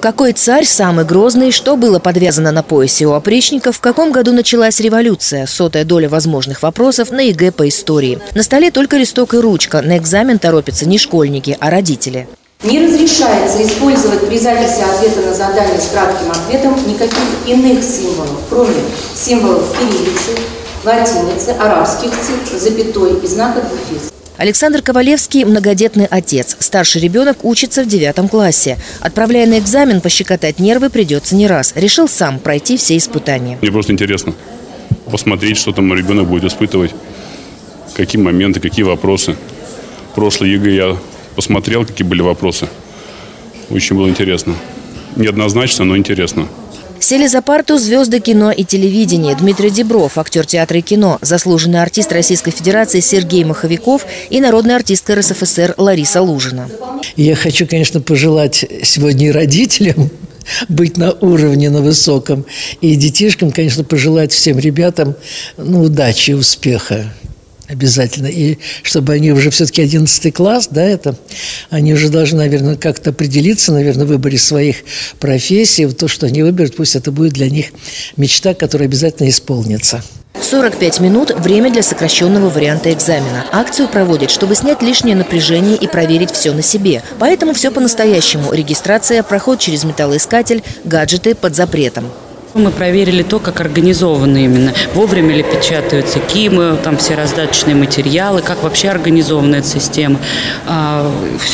Какой царь самый грозный, что было подвязано на поясе у опричников, в каком году началась революция, сотая доля возможных вопросов на ЕГЭ по истории. На столе только листок и ручка, на экзамен торопятся не школьники, а родители. Не разрешается использовать при записи ответа на задание с кратким ответом никаких иных символов, кроме символов кириллицы, латиницы, арабских цифр, запятой и знака дефис. Александр Ковалевский – многодетный отец. Старший ребенок учится в девятом классе. Отправляя на экзамен, пощекотать нервы придется не раз. Решил сам пройти все испытания. Мне просто интересно посмотреть, что там ребенок будет испытывать, какие моменты, какие вопросы. Прошлый ЕГЭ я посмотрел, какие были вопросы. Очень было интересно. Неоднозначно, но интересно. Сели за парту звезды кино и телевидения. Дмитрий Дибров, актер театра и кино, заслуженный артист Российской Федерации Сергей Маховиков и народная артистка РСФСР Лариса Лужина. Я хочу, конечно, пожелать сегодня родителям быть на уровне, на высоком. И детишкам, конечно, пожелать всем ребятам ну, удачи, успеха. Обязательно. И чтобы они уже все-таки 11 класс, да, это, они уже должны, наверное, как-то определиться, наверное, в выборе своих профессий. То, что они выберут, пусть это будет для них мечта, которая обязательно исполнится. 45 минут – время для сокращенного варианта экзамена. Акцию проводят, чтобы снять лишнее напряжение и проверить все на себе. Поэтому все по-настоящему. Регистрация, проход через металлоискатель, гаджеты под запретом. Мы проверили то, как организованы именно. Вовремя ли печатаются КИМы, там все раздаточные материалы, как вообще организована эта система. А,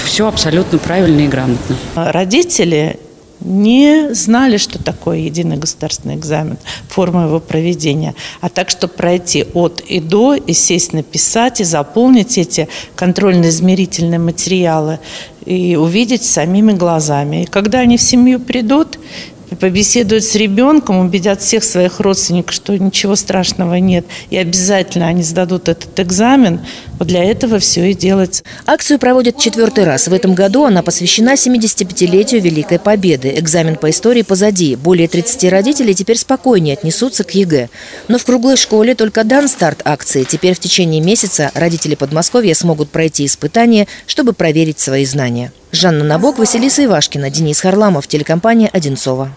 все абсолютно правильно и грамотно. Родители не знали, что такое единый государственный экзамен, форма его проведения. А так, чтобы пройти от и до, и сесть написать, и заполнить эти контрольно-измерительные материалы, и увидеть самими глазами. И когда они в семью придут, побеседуют с ребенком, убедят всех своих родственников, что ничего страшного нет, и обязательно они сдадут этот экзамен, вот для этого все и делается. Акцию проводят четвертый раз. В этом году она посвящена 75-летию Великой Победы. Экзамен по истории позади. Более 30 родителей теперь спокойнее отнесутся к ЕГЭ. Но в круглой школе только дан старт акции. Теперь в течение месяца родители Подмосковья смогут пройти испытания, чтобы проверить свои знания. Жанна Набок, Василиса Ивашкина, Денис Харламов, телекомпания «Одинцово».